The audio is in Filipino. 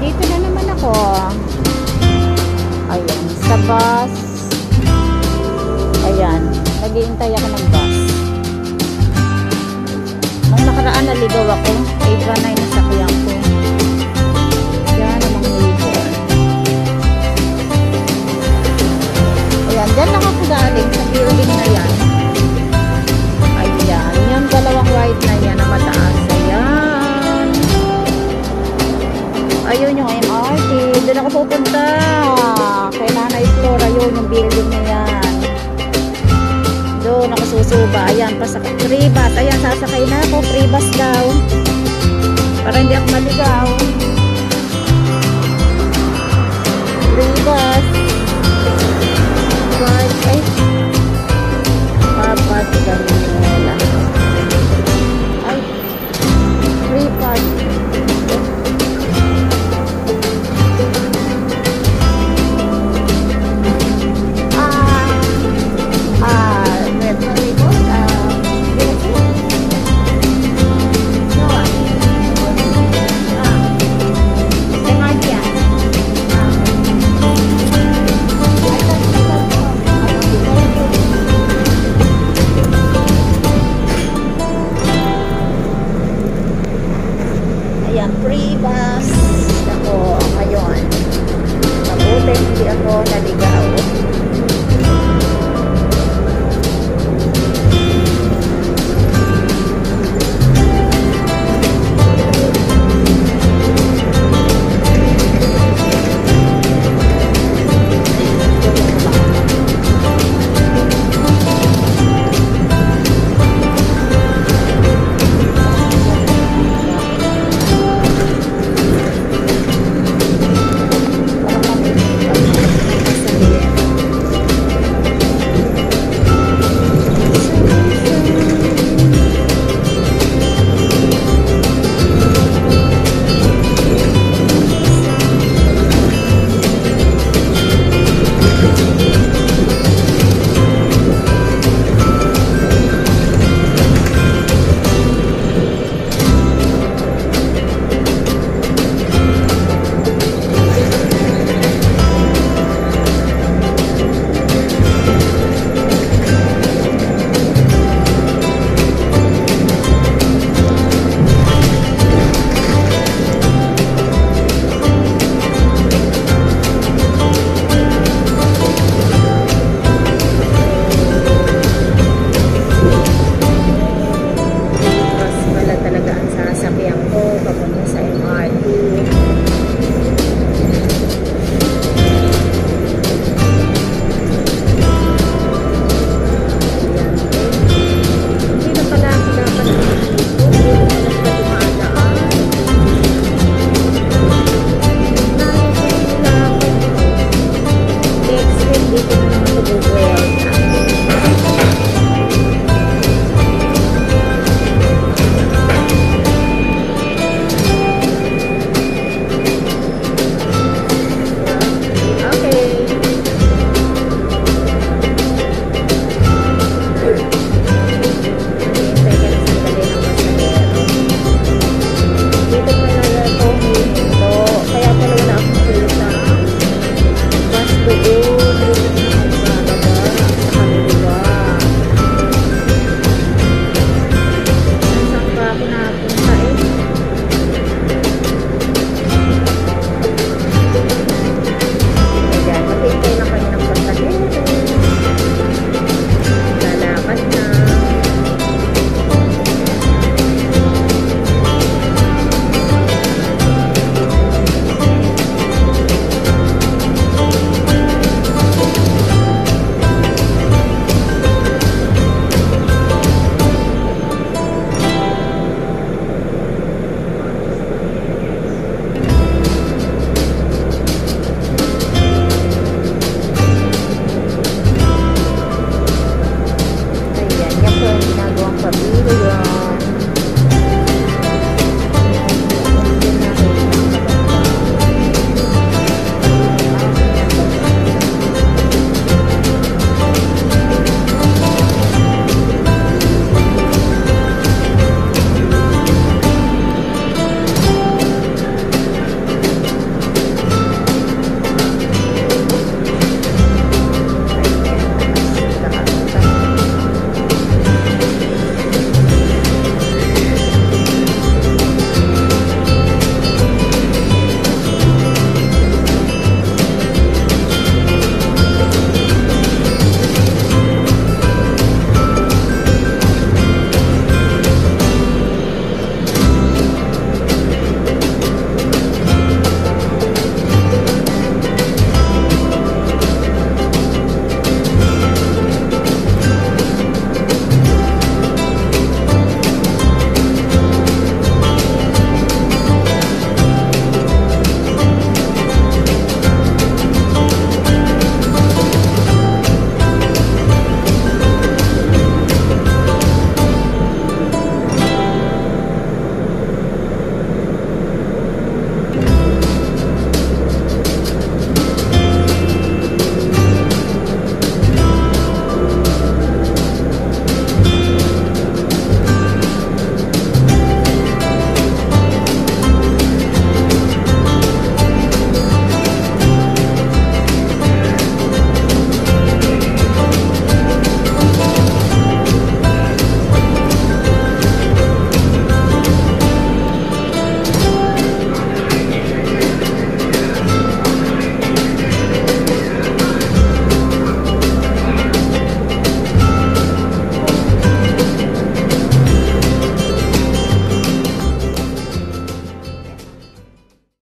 Nandito na naman ako. Ayan, sa bus. Ayan, naghihintay ako ng bus. Nung nakaraan naligaw ako, Ava na yung nasakyan ko. Yan, namang neighbor. Ayan, dyan lang ako galing sa building na yan. Ako pupunta. Kay Nanay Flora yun, yung building na yan. Doon ako susuba. Ayan, pasakay. Free bus. Ayan, sasakay na ako. Free bus daw. Para hindi ako maligaw. Free bus. Ayan, free bus ako ngayon. Mabuti hindi ako naligaw. tapi aku bangunnya saya